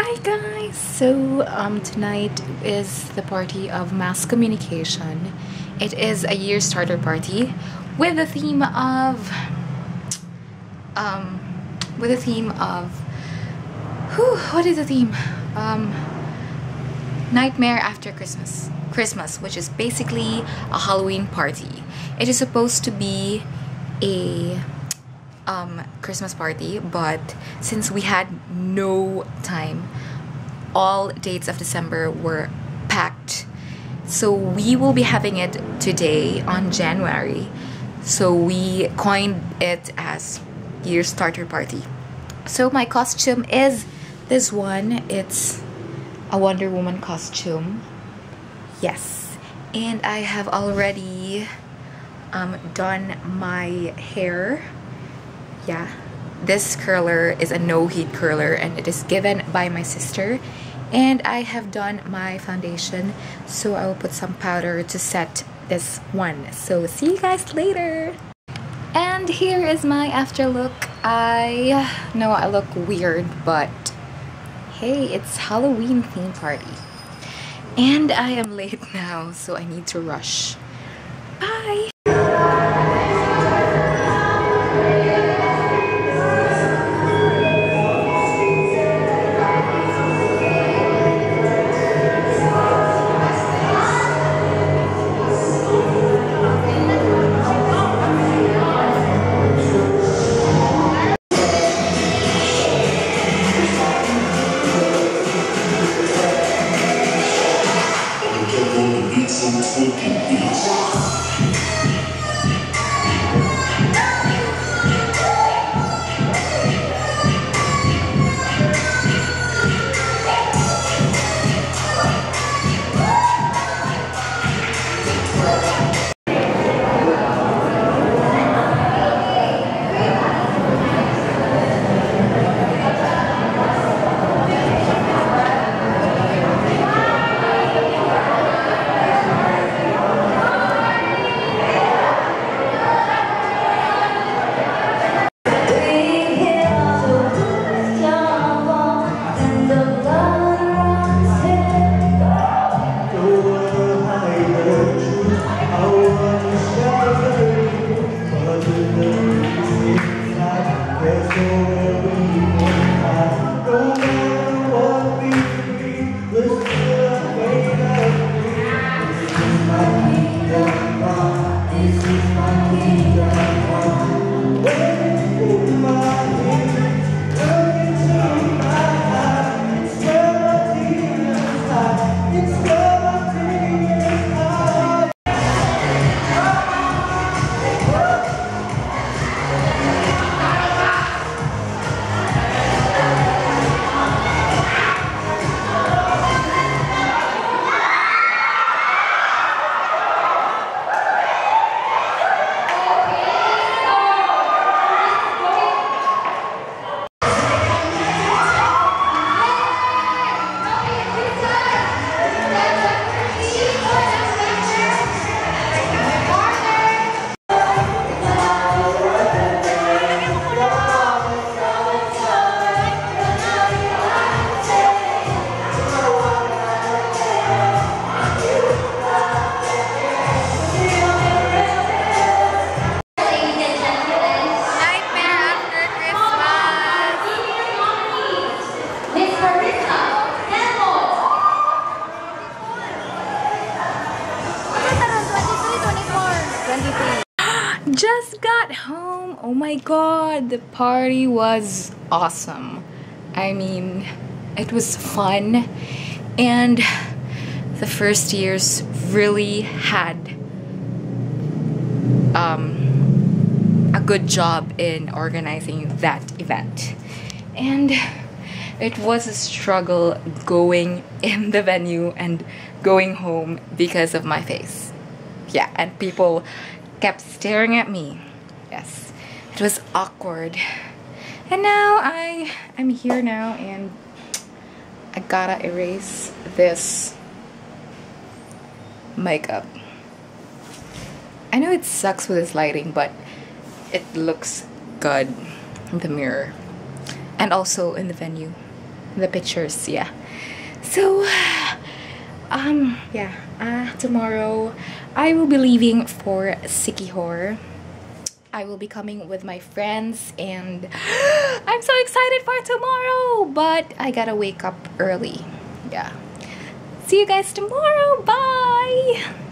Hi guys! So um, tonight is the party of mass communication. It is a year starter party with the theme of um, with the theme of whew, what is the theme? Um, Nightmare After Christmas. Christmas, which is basically a Halloween party. It is supposed to be a um, Christmas party, but since we had no time, all dates of December were packed. So we will be having it today on January. So we coined it as year starter party. So my costume is this one. It's a Wonder Woman costume. Yes. And I have already um, done my hair. Yeah. This curler is a no heat curler and it is given by my sister. And I have done my foundation. So I will put some powder to set this one. So see you guys later. And here is my after look. I know I look weird, but hey, it's Halloween theme party. And I am late now, so I need to rush. Bye! Santo Deus. Nightmare Oh my god, the party was awesome. I mean, it was fun, and the first years really had um, a good job in organizing that event. And it was a struggle going in the venue and going home because of my face. Yeah, and people kept staring at me. Yes, it was awkward. And now I I'm here now and I gotta erase this makeup. I know it sucks with this lighting, but it looks good in the mirror and also in the venue. the pictures yeah so um yeah uh tomorrow i will be leaving for Siquijor I will be coming with my friends and I'm so excited for tomorrow but I gotta wake up early. Yeah. See you guys tomorrow. Bye